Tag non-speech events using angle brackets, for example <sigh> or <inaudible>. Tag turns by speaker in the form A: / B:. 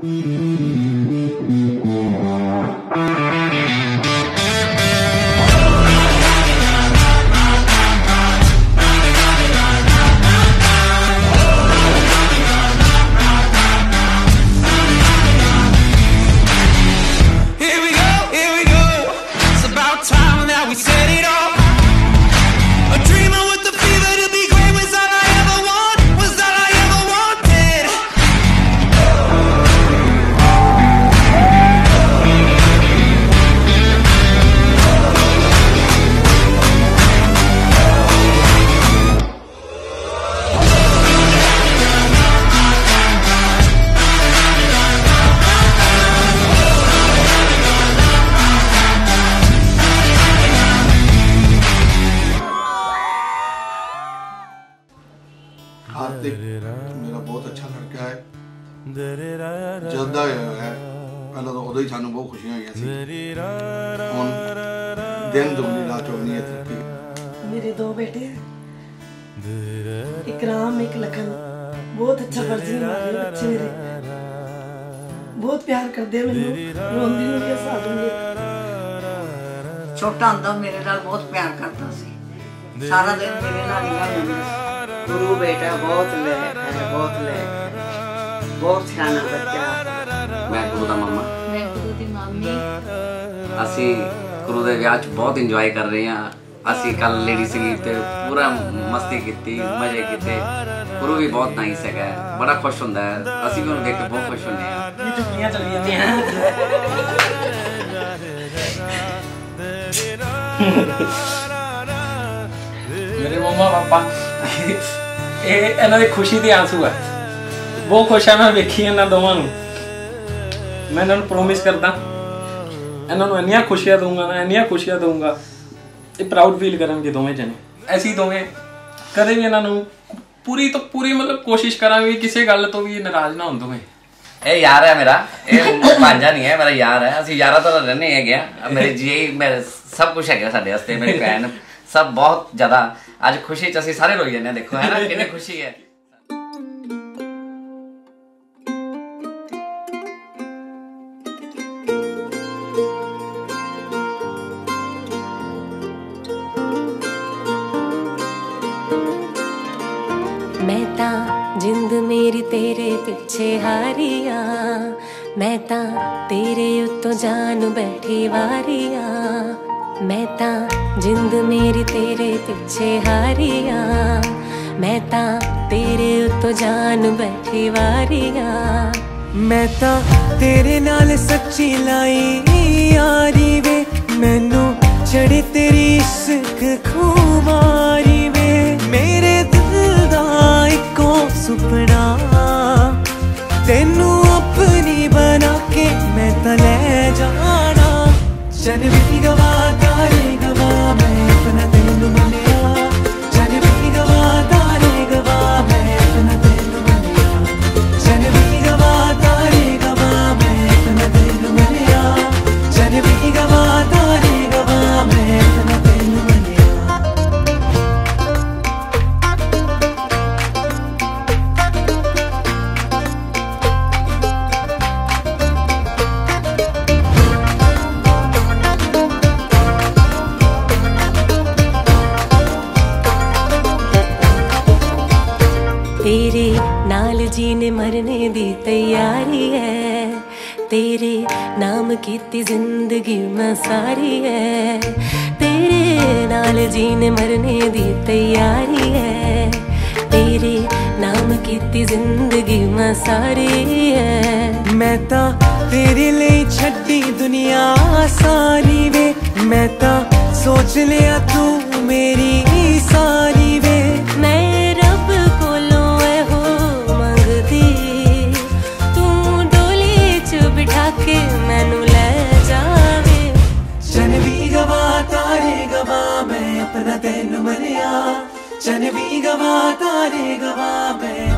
A: Mm-hmm. ਹਾਰਦਿਕ ਮੇਰਾ ਬਹੁਤ ਅੱਛਾ ਲੜਕਾ ਹੈ ਜਲਦਾ ਹੈ ਪਹਿਲਾਂ ਤਾਂ ਉਦੋਂ ਹੀ ਸਾਨੂੰ ਬਹੁਤ ਖੁਸ਼ੀਆਂ ਹੋਈਆਂ ਸੀ ਹੁਣ ਦਿਨ ਦੁਗਣੀ ਰਾਤ ਚੌਗਣੀ ਹੈ ਤਰੱਕੀ
B: मेरे दो बेटे हैं इकराम एक लखन बहुत अच्छा फर्ज निभा रहे बच्चे मेरे बहुत प्यार करते हैं मैनू रोंदी ਨੂੰ ਵੀ ਹਸਾ ਦਿੰਦੇ
C: ਛੋਟਾ ਹੁੰਦਾ ਮੇਰੇ ਨਾਲ ਬਹੁਤ ਪਿਆਰ ਕਰਦਾ ਸੀ ਸਾਰਾ ਦਿਨ ਮੇਰੇ ਨਾਲ ਹੀ ਰਹਿੰਦਾ ਸੀ ਗੁਰੂ ਬੇਟਾ ਬਹੁਤ ਲੈ ਹੈ ਬਹੁਤ ਲੈ ਬਹੁਤ ਸਿਆਣਾ ਬੱਚਾ
D: ਮੈਂ ਗੁਰੂ ਦਾ ਮਾਮਾ
E: ਮੈਂ ਗੁਰੂ ਦੀ ਮਾਮੀ
D: ਅਸੀਂ ਗੁਰੂ ਦੇ ਵਿਆਹ 'ਚ ਬਹੁਤ ਇੰਜੋਏ ਕਰ ਰਹੇ ਹਾਂ ਅਸੀਂ ਕੱਲ ਲੇਡੀ ਸੰਗੀਤ ਤੇ ਪੂਰਾ ਮਸਤੀ ਕੀਤੀ ਮਜ਼ੇ ਕੀਤੇ ਗੁਰੂ ਵੀ ਬਹੁਤ ਨਾਈਸ ਹੈਗਾ ਬੜਾ ਖੁਸ਼ ਹੁੰਦਾ ਹੈ ਅਸੀਂ ਵੀ ਉਹਨੂੰ ਦੇਖ ਕੇ ਬਹੁਤ ਖੁਸ਼ ਹੁੰਦੇ ਹਾਂ
B: ਇਹ ਟੁੱਟੀਆਂ ਚੱਲੀ ਜਾਂਦੀਆਂ
F: ਮੇਰੇ ਮੰਮਾ ਪਾਪਾ ਇਹ ਇਹਨਾਂ ਦੀ ਖੁਸ਼ੀ ਦੇ ਆਂਸੂ ਹੈ ਬਹੁਤ ਖੁਸ਼ ਆ ਮੈਂ ਵੇਖੀ ਇਹਨਾਂ ਦੋਵਾਂ ਨੂੰ ਮੈਂ ਇਹਨਾਂ ਨੂੰ ਪ੍ਰੋਮਿਸ ਕਰਦਾ ਇਹਨਾਂ ਨੂੰ ਇੰਨੀਆਂ ਖੁਸ਼ੀਆਂ ਦਊਂਗਾ ਨਾ ਇੰਨੀਆਂ ਖੁਸ਼ੀਆਂ ਦਊਂਗਾ ਇਹ ਪ੍ਰਾਊਡ ਫੀਲ ਕਰਨਗੇ ਦੋਵੇਂ ਜਣੇ ਐਸੀ ਦੋਵੇਂ ਕਦੇ ਵੀ ਇਹਨਾਂ ਨੂੰ ਪੂਰੀ ਤੋਂ ਪੂਰੀ ਮਤਲਬ ਕੋਸ਼ਿਸ਼ ਕਰਾਂਗੇ ਕਿ ਕਿਸੇ ਗੱਲ ਤੋਂ ਵੀ ਇਹ ਨਾਰਾਜ਼ ਨਾ ਹੋਣ ਦੋਵੇਂ
D: ਇਹ ਯਾਰ ਹੈ ਮੇਰਾ ਇਹ ਭਾਂਜਾ ਨਹੀਂ ਹੈ ਮੇਰਾ ਯਾਰ ਹੈ ਅਸੀਂ ਯਾਰਾਂ ਤੋਂ ਰਹਿੰਦੇ ਹੈਗੇ ਆ ਮੇਰੇ ਜੀ ਮੇਰੇ ਸਭ ਕੁਝ ਹੈਗਾ ਸਾਡੇ ਵਾਸਤੇ ਮੇਰੀ ਭੈਣ सब बहुत ज़्यादा आज खुशी चसी सारे लोग ने देखो है ना? <laughs> कितनी खुशी
G: है। मैं जिंद मेरी तेरे पीछे हारिया। मैं ता तेरे उत्तों जान बैठी वारिया। ਮੈਂ ਤਾਂ ਜਿੰਦ ਮੇਰੀ ਤੇਰੇ ਪਿੱਛੇ ਹਾਰੀਆਂ। ਮੈਂ ਤਾਂ ਤੇਰੇ ਉੱਤੋਂ ਜਾਨ ਬੈਠੀ ਵਾਰੀਆਂ।
H: ਮੈਂ ਤਾਂ ਤੇਰੇ ਨਾਲ ਸੱਚੀ ਲਾਈ ਯਾਰੀ ਵੇ। ਮੈਨੂੰ ਚੜੇ ਤੇਰੀ ਇਸ਼ਕ ਖੁਮਾਰੀ ਵੇ। ਮੇਰੇ ਦਿਲ ਦਾ ਇੱਕੋ ਸੁਪਨਾ। ਤੈਨੂੰ ਆਪਣੀ ਬਣਾ ਕੇ ਮੈਂ ਤਾਂ ਲੈ
G: ਜਾ। ජන විතිගවා කාලේගවා මේ පනත तेरे नाल जीने
H: मरने दी तैयारी है। तेरे नाम की ज़िंदगी मसारी है। तेरे नाल जीने मरने दी तैयारी
G: है। तेरे नाम की ज़िंदगी मसारी है। मैं ता तेरे लिए छड्डी दुनिया
H: सारी वे। मैं ता सोच लिया तू मेरी सारी। चन भी गवा तारे गवा मैं।